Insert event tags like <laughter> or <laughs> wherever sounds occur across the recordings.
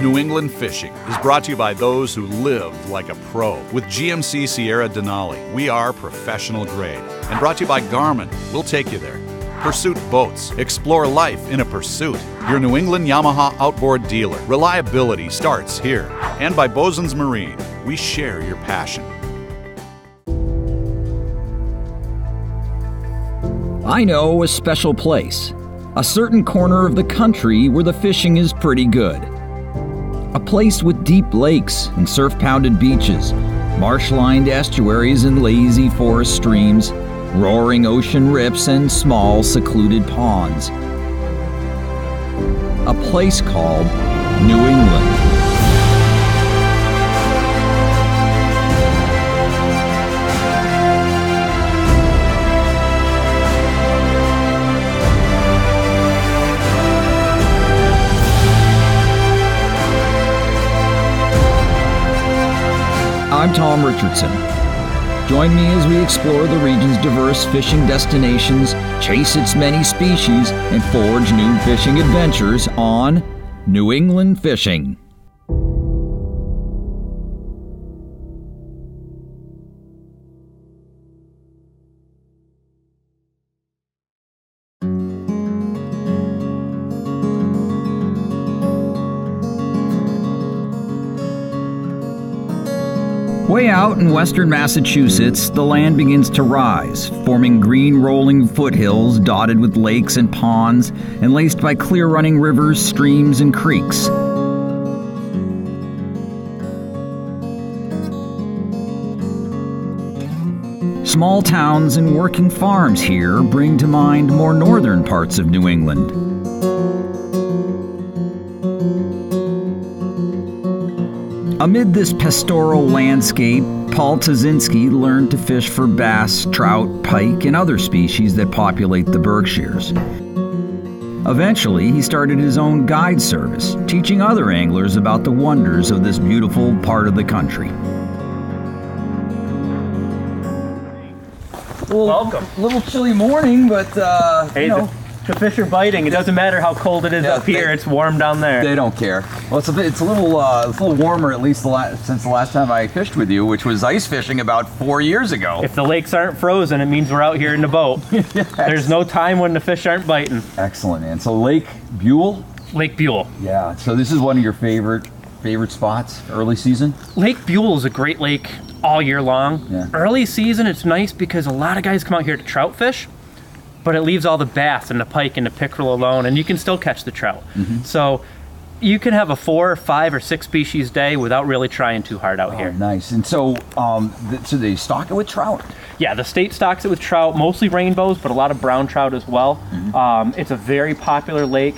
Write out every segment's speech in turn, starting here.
New England Fishing is brought to you by those who live like a pro. With GMC Sierra Denali, we are professional grade. And brought to you by Garmin, we'll take you there. Pursuit Boats. Explore life in a pursuit. Your New England Yamaha outboard dealer. Reliability starts here. And by Bosun's Marine. We share your passion. I know a special place, a certain corner of the country where the fishing is pretty good. A place with deep lakes and surf pounded beaches, marsh lined estuaries and lazy forest streams, roaring ocean rips and small secluded ponds. A place called New England. I'm Tom Richardson. Join me as we explore the region's diverse fishing destinations, chase its many species, and forge new fishing adventures on New England Fishing. In western Massachusetts, the land begins to rise, forming green rolling foothills dotted with lakes and ponds and laced by clear running rivers, streams, and creeks. Small towns and working farms here bring to mind more northern parts of New England. Amid this pastoral landscape, Paul Tazinski learned to fish for bass, trout, pike, and other species that populate the Berkshires. Eventually, he started his own guide service, teaching other anglers about the wonders of this beautiful part of the country. Well, Welcome. little chilly morning, but uh, Hey, you know, the, fish are biting. It doesn't matter how cold it is Yeah, up here. they- it's warm down there. They don't care. Well, it's a bit, it's a little uh, it's a little warmer at least the la- since the last time I fished with you, which was ice fishing about four years ago. if the lakes aren't frozen, it means we're out here in the boat. <laughs> There's no time when the fish aren't biting. Excellent, man. So Lake Buell. Lake Buell. Yeah. So this is one of your favorite favorite spots early season. Lake Buell is a great lake all year long. Yeah. Early season, it's nice because a lot of guys come out here to trout fish, but it leaves all the bass and the pike and the pickerel alone, and you can still catch the trout. Mm-hmm. So you can have a four, five, or six species day without really trying too hard out Oh, here. nice. And so um, th- so they stock it with trout. Yeah, the state stocks it with trout, mostly rainbows, but a lot of brown trout as well. Mm-hmm. Um, it's a very popular lake.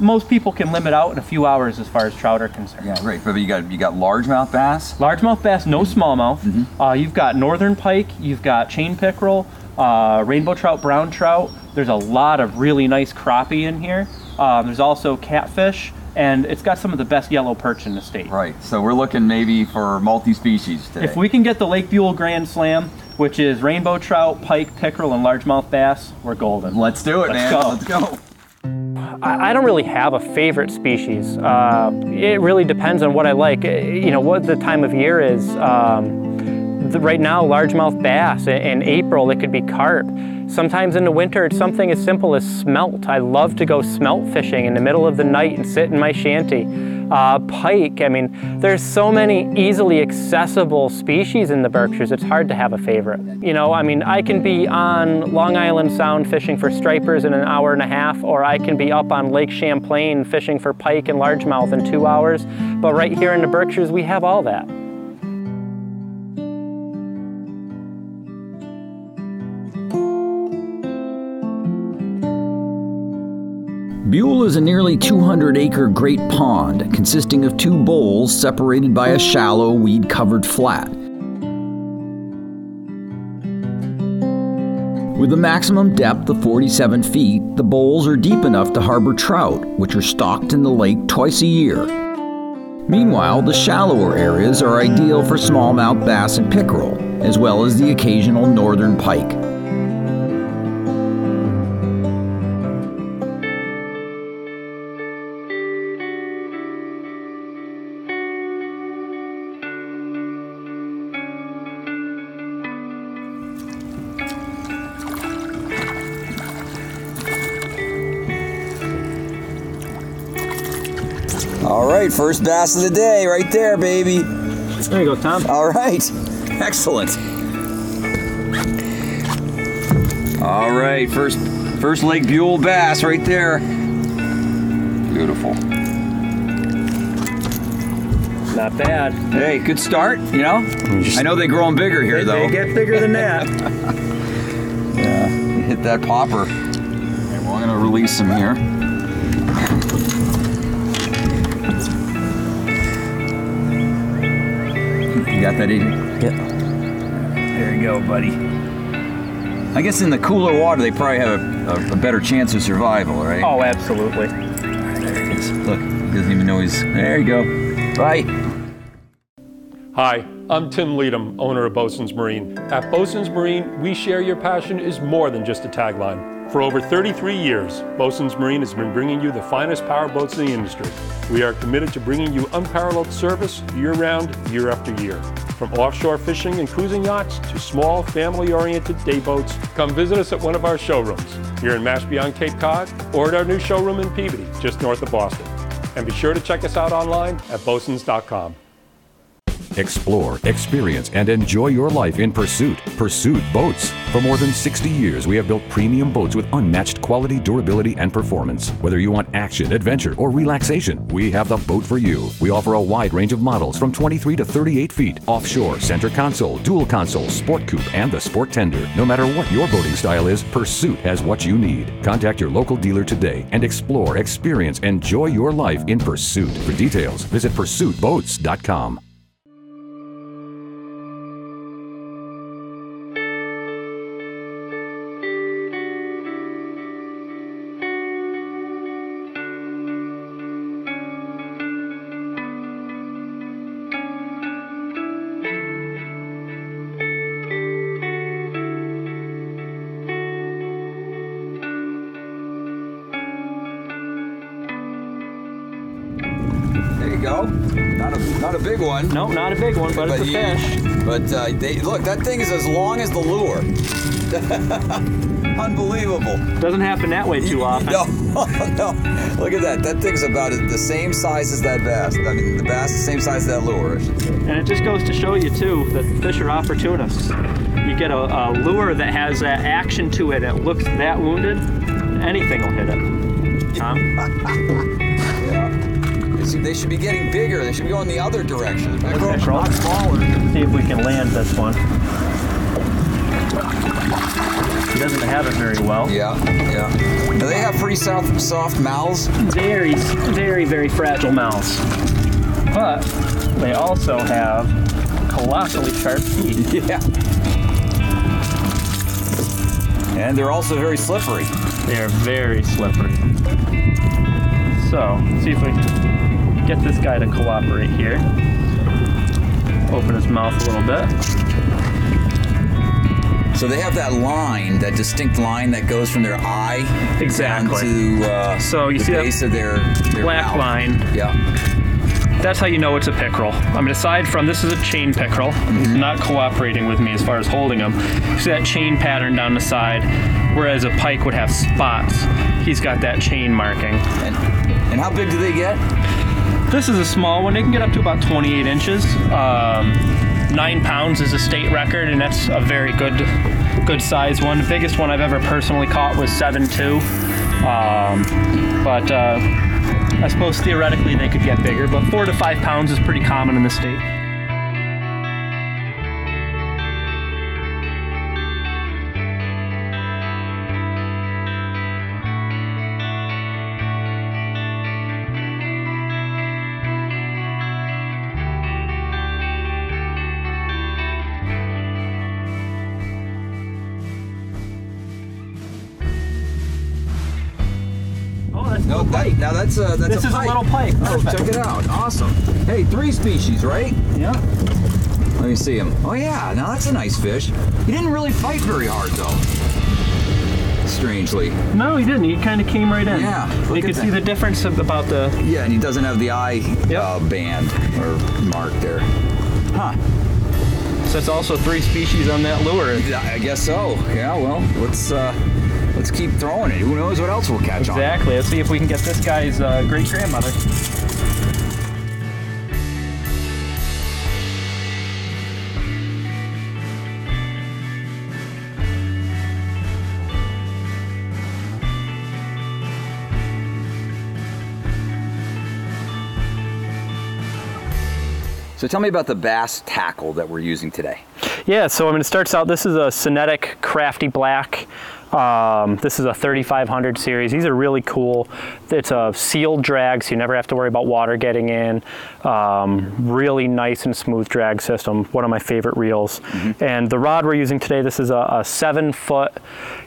Most people can limit out in a few hours as far as trout are concerned. Yeah, great. But you got you got largemouth bass. Largemouth bass, no smallmouth. Mm-hmm. Uh, you've got northern pike, you've got chain pickerel, uh, rainbow trout, brown trout. There's a lot of really nice crappie in here. Um, there's also catfish, and it's got some of the best yellow perch in the state. Right. So we're looking maybe for multi-species today. If we can get the Lake Buell Grand Slam, which is rainbow trout, pike, pickerel, and largemouth bass, we're golden. Let's do it, Let's man. go. Let's go. I I don't really have a favorite species. Uh, it really depends on what I like. Uh, You know, what the time of year is. Um, the, right now, largemouth bass. In, April, it could be carp. Sometimes in the winter, it's something as simple as smelt. I love to go smelt fishing in the middle of the night and sit in my shanty. Uh, pike, I mean, there's so many easily accessible species in the Berkshires, it's hard to have a favorite. You know, I mean, I can be on Long Island Sound fishing for stripers in an hour and a half, or I can be up on Lake Champlain fishing for pike and largemouth in two hours. But right here in the Berkshires, we have all that. Buell is a nearly 200 acre great pond consisting of two bowls separated by a shallow, weed covered flat. With a maximum depth of 47 feet, the bowls are deep enough to harbor trout, which are stocked in the lake twice a year. Meanwhile, the shallower areas are ideal for smallmouth bass and pickerel, as well as the occasional northern pike. All right, first bass of the day right there, baby. There you go, Tom. All right, excellent. All right, first first Lake Buell bass right there. Beautiful. Not bad. Hey, good start. You know, I know they grow them bigger here They, though. they get bigger than that. <laughs> Yeah, you hit that popper. Okay, well, I'm gonna release him here. Got that in? yeah. There you go, buddy. I guess in the cooler water, they probably have a, a, a better chance of survival, right? Oh, absolutely. there it is. Look, he doesn't even know he's. There you go. Bye. Hi, I'm Tim Leadham, owner of Bosun's Marine. At Bosun's Marine, we share your passion is more than just a tagline. For over 33 years, Bosun's Marine has been bringing you the finest power boats in the industry. We are committed to bringing you unparalleled service year-round, year after year. From offshore fishing and cruising yachts to small, family-oriented day boats, come visit us at one of our showrooms here in Mashpee on Cape Cod or at our new showroom in Peabody, just north of Boston. And be sure to check us out online at bosuns.com. Explore, experience, and enjoy your life in Pursuit. Pursuit Boats. For more than 60 years, we have built premium boats with unmatched quality, durability, and performance. Whether you want action, adventure, or relaxation, we have the boat for you. We offer a wide range of models from 23 to 38 feet, offshore, center console, dual console, sport coupe, and the sport tender. No matter what your boating style is, Pursuit has what you need. Contact your local dealer today and explore, experience, enjoy your life in Pursuit. For details, visit pursuitboats.com. one. No, not a big one, but, it's a you- fish. But uh, they look. That thing is as long as the lure. <laughs> Unbelievable. Doesn't happen that way too <laughs> often. No, <laughs> no. Look at that. That thing's about the same size as that bass. I mean, the bass is the same size as that lure. And it just goes to show you too that fish are opportunists. You get a, a lure that has that action to it, that looks that wounded, anything will hit it. Tom? They should- be getting bigger. They should be going the other direction. They're Okay, a lot smaller. See if we can land this one. He doesn't have it very well. Yeah, yeah. Now they have pretty soft, soft mouths. Very, very, very fragile mouths. But they also have colossally sharp teeth. <laughs> Yeah. And they're also very slippery. They are very slippery. So, see if we can get this guy to cooperate here. Open his mouth a little bit. So they have that line, that distinct line that goes from their eye Exactly. down to uh, So you the see that base of their, their Black mouth. line. Yeah. That's how you know it's a pickerel. I mean, aside from this is a chain pickerel. He's not cooperating with me as far as holding him. You see that chain pattern down the side, whereas a pike would have spots. He's got that chain marking. And, and how big do they get? This is a small one. It can get up to about 28 inches. Um, nine pounds is a state record, and that's a very good, good size one. The biggest one I've ever personally caught was 7.2. Um, but uh, I suppose theoretically they could get bigger, but four to five pounds is pretty common in the state. No, that, now that's a that's This a is a little pike. Oh, Perfect. check it out. Awesome. Hey, three species, right? Yeah. Let me see him. Oh yeah, now that's a nice fish. He didn't really fight very hard though. Strangely. No, he didn't. He kind of came right in. Yeah, You can see the difference of about the. Yeah, and he doesn't have the eye Yep. uh, band or mark there. Huh. So it's also three species on that lure. I guess so. Yeah, well, let's uh, let's keep throwing it. Who knows what else we'll catch exactly. on? Exactly. Let's see if we can get this guy's uh, great grandmother. So tell me about the bass tackle that we're using today. Yeah, so I mean, it starts out, this is a Synetic Crafty Black. Um, this is a 3500 series. These are really cool. It's a sealed drag, so you never have to worry about water getting in. Um, really nice and smooth drag system. One of my favorite reels. Mm-hmm. And the rod we're using today, this is a, a seven foot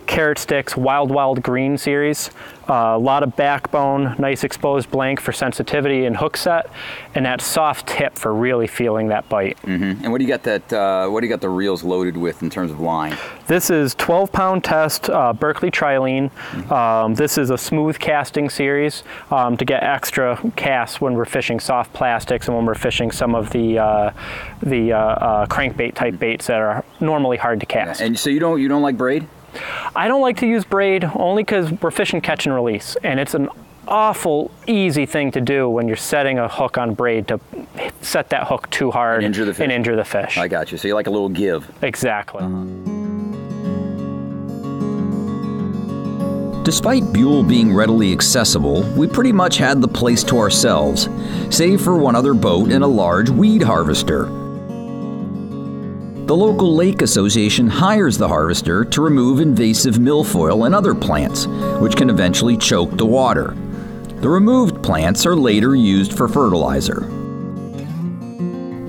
Carrot Stix Wild Wild Green series. Uh, a lot of backbone, nice exposed blank for sensitivity and hook set, and that soft tip for really feeling that bite. Mm-hmm. And what do you got that? Uh, what do you got the reels loaded with in terms of line? This is 12 pound test uh, Berkley Trilene. Mm-hmm. Um, this is a smooth casting series um, to get extra casts when we're fishing soft plastics and when we're fishing some of the uh, the uh, uh, crankbait type mm-hmm. baits that are normally hard to cast. And so you don't you don't like braid? I don't like to use braid only because we're fishing catch and release, and it's an awful easy thing to do when you're setting a hook on braid to set that hook too hard and injure the fish. And injure the fish. I got you. So you like a little give. Exactly. Uh-huh. Despite Buell being readily accessible, we pretty much had the place to ourselves, save for one other boat and a large weed harvester. The local lake association hires the harvester to remove invasive milfoil and other plants, which can eventually choke the water. The removed plants are later used for fertilizer.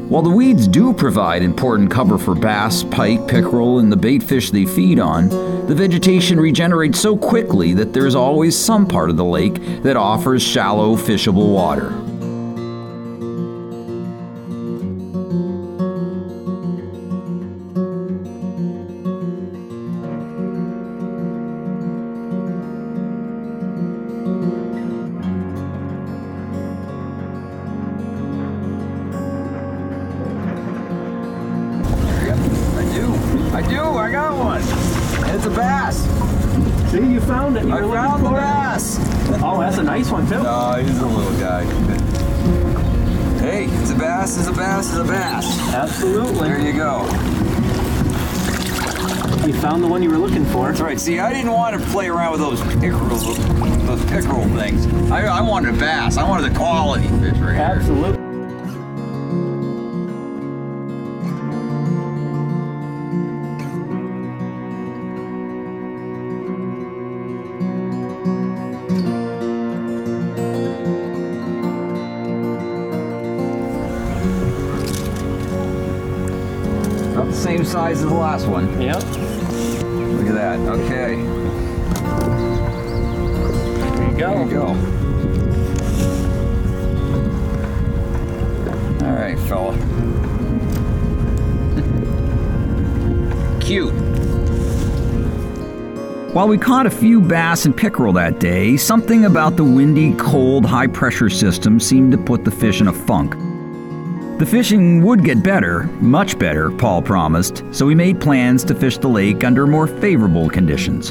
While the weeds do provide important cover for bass, pike, pickerel, and the bait fish they feed on, the vegetation regenerates so quickly that there's always some part of the lake that offers shallow, fishable water. See, I didn't want to play around with those pickerel, those pickerel things. I, I wanted a bass. I wanted the quality fish right here. Absolutely. Size of the last one. Yep Look at that. Okay. There you go. There you go. All right, fella. <laughs> Cute. While we caught a few bass and pickerel that day, something about the windy, cold, high pressure system seemed to put the fish in a funk. The fishing would get better, much better, Paul promised, so we made plans to fish the lake under more favorable conditions.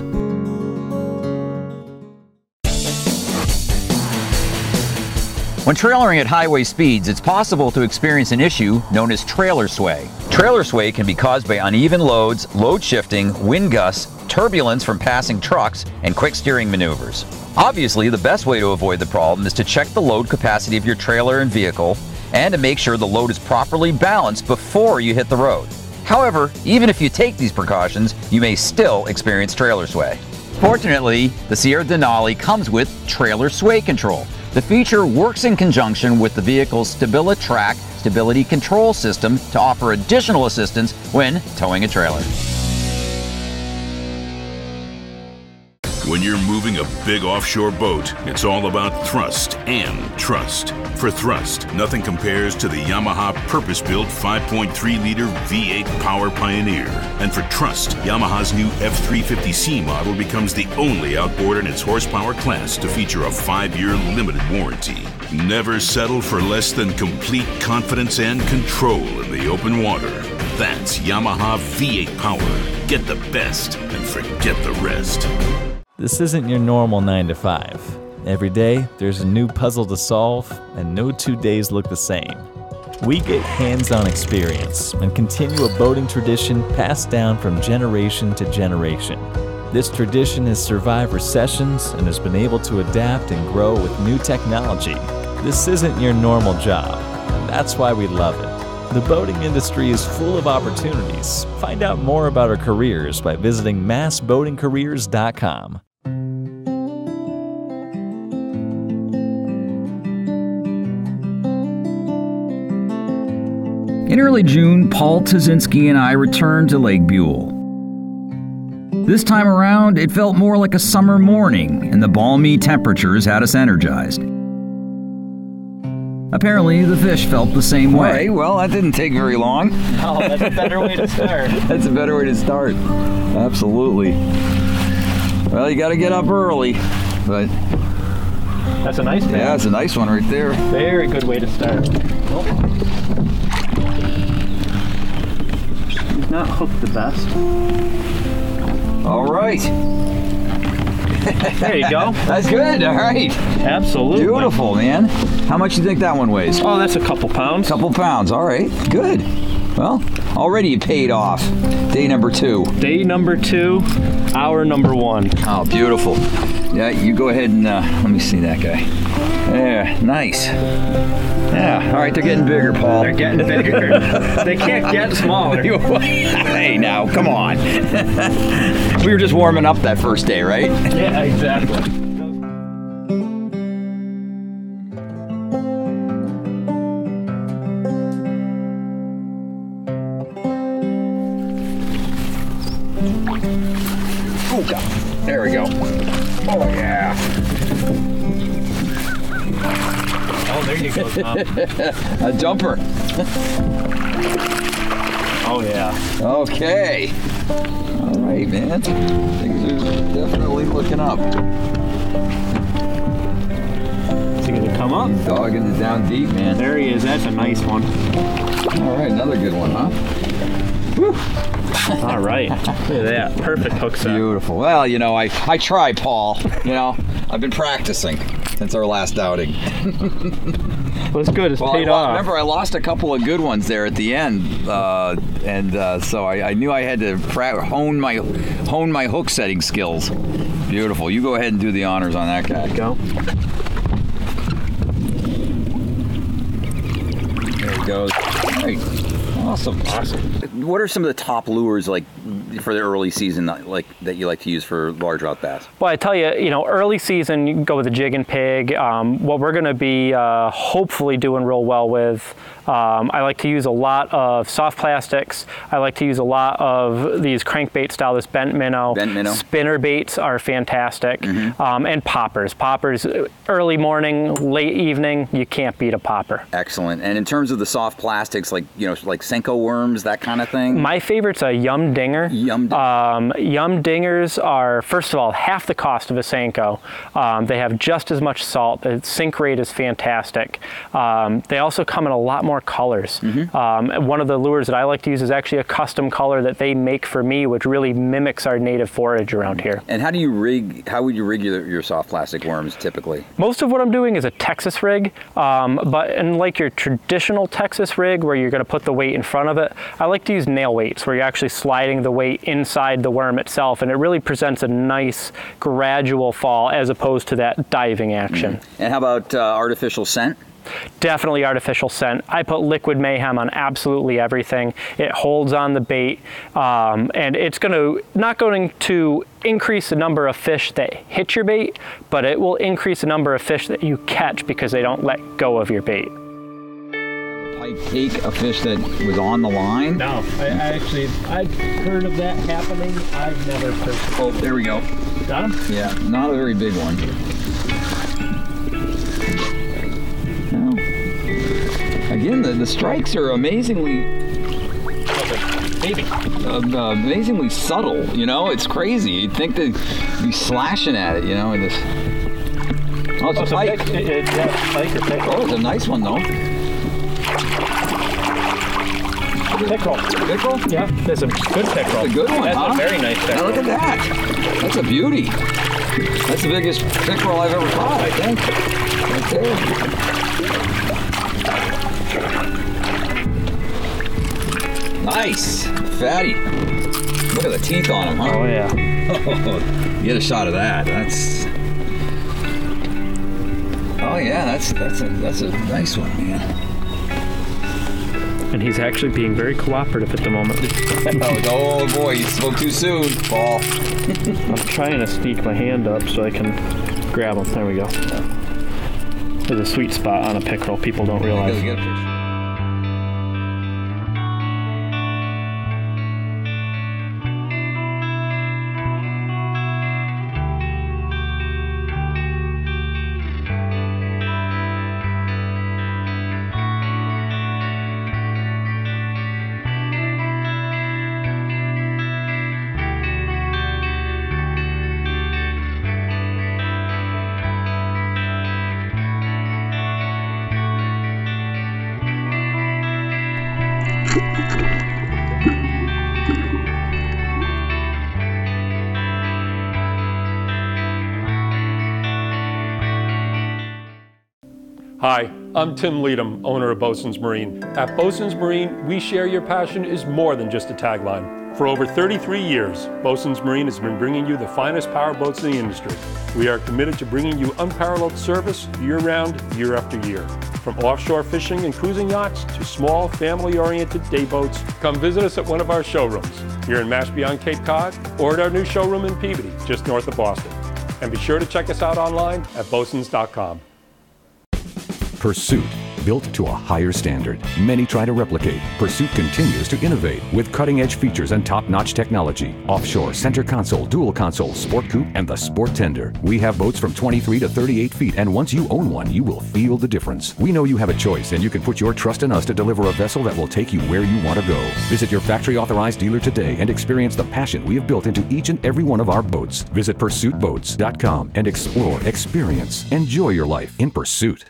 When trailering at highway speeds, it's possible to experience an issue known as trailer sway. Trailer sway can be caused by uneven loads, load shifting, wind gusts, turbulence from passing trucks, and quick steering maneuvers. Obviously, the best way to avoid the problem is to check the load capacity of your trailer and vehicle and to make sure the load is properly balanced before you hit the road. However, even if you take these precautions, you may still experience trailer sway. Fortunately, the Sierra Denali comes with trailer sway control. The feature works in conjunction with the vehicle's StabiliTrak stability control system to offer additional assistance when towing a trailer. When you're moving a big offshore boat, it's all about thrust and trust. For thrust, nothing compares to the Yamaha purpose built 5.3 liter V8 Power Pioneer. And for trust, Yamaha's new F350C model becomes the only outboard in its horsepower class to feature a five year limited warranty. Never settle for less than complete confidence and control in the open water. That's Yamaha V8 Power. Get the best and forget the rest. This isn't your normal 9 to 5. Every day, there's a new puzzle to solve, and no two days look the same. We get hands on experience and continue a boating tradition passed down from generation to generation. This tradition has survived recessions and has been able to adapt and grow with new technology. This isn't your normal job, and that's why we love it. The boating industry is full of opportunities. Find out more about our careers by visiting massboatingcareers.com. In early June, Paul Tazinski and I returned to Lake Buell. This time around, it felt more like a summer morning, and the balmy temperatures had us energized. Apparently, the fish felt the same way. Well, that didn't take very long. Oh, that's a better way to start. <laughs> That's a better way to start. Absolutely. Well, you got to get up early, but That's a nice yeah, man. it's a nice one right there. Very good way to start. Oh. He's not hooked the best. All right, There you go. <laughs> that's good. All right, Absolutely. beautiful, man. How much do you think that one weighs? Oh, that's a couple pounds. couple pounds. All right, good. Well, already you paid off. Day number two. Day number two, hour number one. Oh, beautiful. Yeah, you go ahead and uh, let me see that guy. Yeah, nice. Yeah, all right, they're getting bigger, Paul. They're getting bigger. <laughs> they can't get smaller. hey, now, come on. <laughs> we were just warming up that first day, right? Yeah, exactly. There we go. Oh, yeah. There you go. Tom. <laughs> A jumper. oh yeah. Okay. All right, man. Things are definitely looking up. Is he gonna come up? Dogging it down deep, man. There he is. That's a nice one. All right, another good one, huh? All right. <laughs> Look at that. Perfect hook set. Beautiful. Well, you know, I, I try, Paul. You know, I've been practicing since our last outing. <laughs> Well, it's good. It's Well, I paid lo- off. remember I lost a couple of good ones there at the end, uh, and uh, so I, I knew I had to pra- hone my hone my hook setting skills. Beautiful. You go ahead and do the honors on that guy. Go. There he goes. Great. Awesome. Awesome. What are some of the top lures like for the early season like that you like to use for large largemouth bass? Well, I tell you, you know, early season, you can go with a jig and pig. Um, what we're going to be uh, hopefully doing real well with, um, I like to use a lot of soft plastics. I like to use a lot of these crankbait style, this bent minnow. Bent minnow. Spinner baits are fantastic. Um, and poppers. Poppers, uh, early morning, late evening, you can't beat a popper. Excellent. And in terms of the soft plastics, like you know, like Senko worms, that kind of thing. My favorite's a Yum Dinger. Yum. Um, Yum Dingers are, first of all, half the cost of a Senko. Um, they have just as much salt. The sink rate is fantastic. Um, they also come in a lot more colors. Um, and one of the lures that I like to use is actually a custom color that they make for me, which really mimics our native forage around here. and how do you rig? How would you rig your, your soft plastic worms typically? Most of what I'm doing is a Texas rig, um, but unlike your traditional Texas rig where you're going to put the weight in front of it, I like to use nail weights where you're actually sliding the weight inside the worm itself, and it really presents a nice gradual fall as opposed to that diving action. And how about uh, artificial scent? Definitely artificial scent. I put liquid mayhem on absolutely everything. It holds on the bait, um, and it's going to not going to increase the number of fish that hit your bait, but it will increase the number of fish that you catch because they don't let go of your bait. Pike take a fish that was on the line. No, I, I actually I've heard of that happening. I've never heard. Oh, there we go. Got him? Yeah, not a very big one. No. Again, the, the strikes are amazingly Baby. uh, uh, amazingly subtle. You know, it's crazy. You'd think they'd be slashing at it. You know, in this. Oh, it's a pike. It, it, yeah, pike or pickerel. Oh, it's a nice one though. Pickerel. Pickerel? Yeah, there's a good pickerel. That's a good one, That's huh? a very nice Now look at that. That's a beauty. That's the biggest pickerel I've ever caught, I think. Right there. Nice. Fatty. Look at the teeth on him, huh? Oh yeah. <laughs> Get a shot of that. That's. Oh yeah, that's that's a that's a nice one, man. And he's actually being very cooperative at the moment. <laughs> oh, boy, you spoke too soon, Paul. <laughs> I'm trying to sneak my hand up so I can grab him. There we go. There's a sweet spot on a pickerel people don't realize. Hi, I'm Tim Leadham, owner of Bosun's Marine. At Bosun's Marine, we share your passion is more than just a tagline. For over 33 years, Bosun's Marine has been bringing you the finest power boats in the industry. We are committed to bringing you unparalleled service year-round, year after year. From offshore fishing and cruising yachts to small, family-oriented day boats, come visit us at one of our showrooms here in Mashpee on Cape Cod or at our new showroom in Peabody, just north of Boston. And be sure to check us out online at bosuns.com. Pursuit, built to a higher standard. Many try to replicate. Pursuit continues to innovate with cutting edge features and top notch technology. Offshore, center console, dual console, sport coupe, and the sport tender. We have boats from 23 to 38 feet, and once you own one, you will feel the difference. We know you have a choice, and you can put your trust in us to deliver a vessel that will take you where you want to go. Visit your factory authorized dealer today and experience the passion we have built into each and every one of our boats. Visit PursuitBoats.com and explore, experience, enjoy your life in pursuit.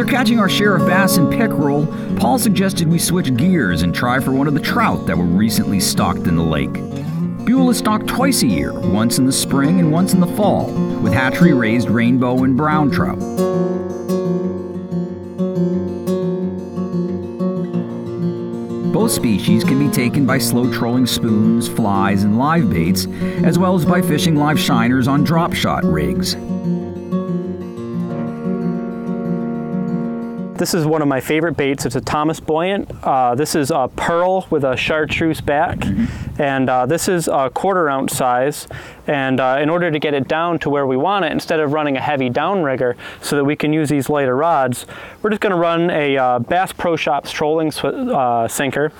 After catching our share of bass and pickerel, Paul suggested we switch gears and try for one of the trout that were recently stocked in the lake. Buell is stocked twice a year, once in the spring and once in the fall, with hatchery raised rainbow and brown trout. Both species can be taken by slow trolling spoons, flies, and live baits, as well as by fishing live shiners on drop shot rigs. This is one of my favorite baits. It's a Thomas Buoyant. Uh, this is a pearl with a chartreuse back. And uh, this is a quarter ounce size. And uh, in order to get it down to where we want it, instead of running a heavy downrigger so that we can use these lighter rods, we're just gonna run a uh, Bass Pro Shops trolling sw- uh, sinker.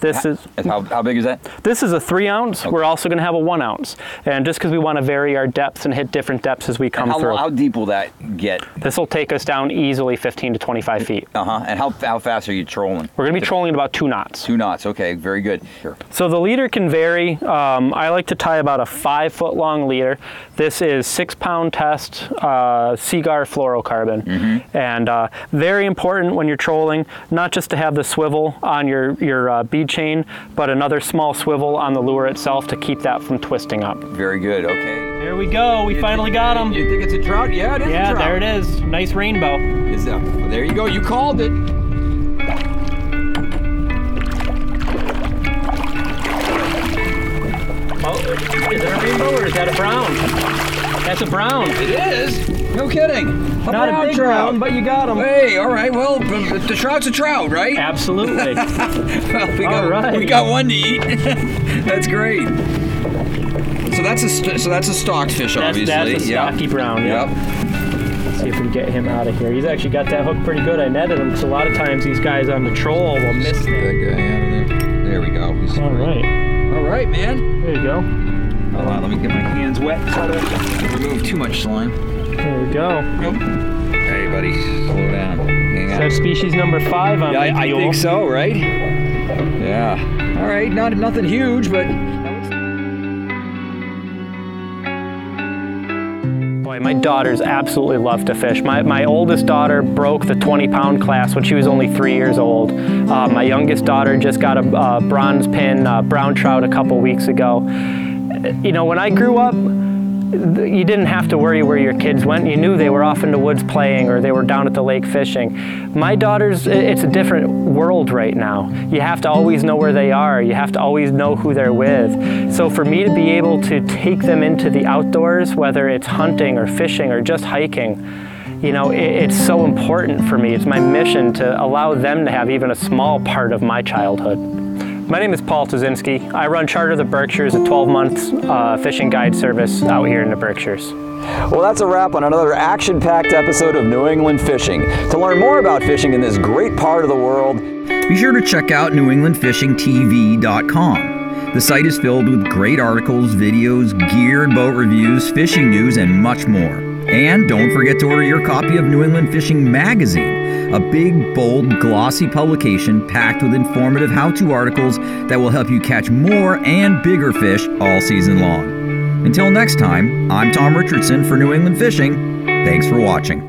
This is How, how big is that? this is a three ounce. We're also going to have a one ounce, and just because we want to vary our depths and hit different depths as we come How, through. how deep will that get? This will take us down easily 15 to 25 feet. Uh huh. And how, how fast are you trolling? We're going to be trolling at about two knots. Two knots. Okay, very good. Sure. So the leader can vary. Um, I like to tie about a five foot long leader. This is six pound test uh, Seaguar fluorocarbon, and uh, very important when you're trolling, not just to have the swivel on your your uh, bead chain, but another small swivel on the lure itself to keep that from twisting up. Very good. Okay. There we go. We finally got him. You think it's a trout? Yeah, it is Yeah, a trout. there it is. Nice rainbow. Is that, there you go. You called it. Oh, is that a rainbow or is that a brown? That's a brown. It is. No kidding. A Not a brown big trout. brown, but you got him. Hey, all right. Well, the the trout's a trout, right? Absolutely. <laughs> Well, we got All right. we got one to eat. <laughs> that's great. So that's a st- so that's a stocked fish, That's, obviously. that's a Yep. stocky brown. Yep. Let's see if we can get him out of here. He's actually got that hook pretty good. I netted him because a lot of times these guys on the troll will miss That things. guy out of there. There we go. He's- All right. All right, man. There you go. Hold on, let me get my hands wet remove too much slime. There we go. Hey, buddy, slow down. Is that species number five on yeah, I, I think so, right? Yeah. All right, not nothing huge, but Boy, my daughters absolutely love to fish. My, my oldest daughter broke the 20 pound class when she was only three years old. Uh, my youngest daughter just got a uh, bronze pin uh, brown trout a couple weeks ago. You know, when I grew up, you didn't have to worry where your kids went. You knew they were off in the woods playing or they were down at the lake fishing. My daughters, it's a different world right now. You have to always know where they are. You have to always know who they're with. So for me to be able to take them into the outdoors, whether it's hunting or fishing or just hiking, you know, it, it's so important for me. It's my mission to allow them to have even a small part of my childhood. My name is Paul Tazinski. I run Charter the Berkshires, a 12 month uh, fishing guide service out here in the Berkshires. Well, that's a wrap on another action packed episode of New England Fishing. To learn more about fishing in this great part of the world, be sure to check out NewEnglandFishingTV.com. The site is filled with great articles, videos, gear and boat reviews, fishing news, and much more. And don't forget to order your copy of New England Fishing Magazine, a big, bold, glossy publication packed with informative how to articles that will help you catch more and bigger fish all season long. Until next time, I'm Tom Richardson for New England Fishing. Thanks for watching.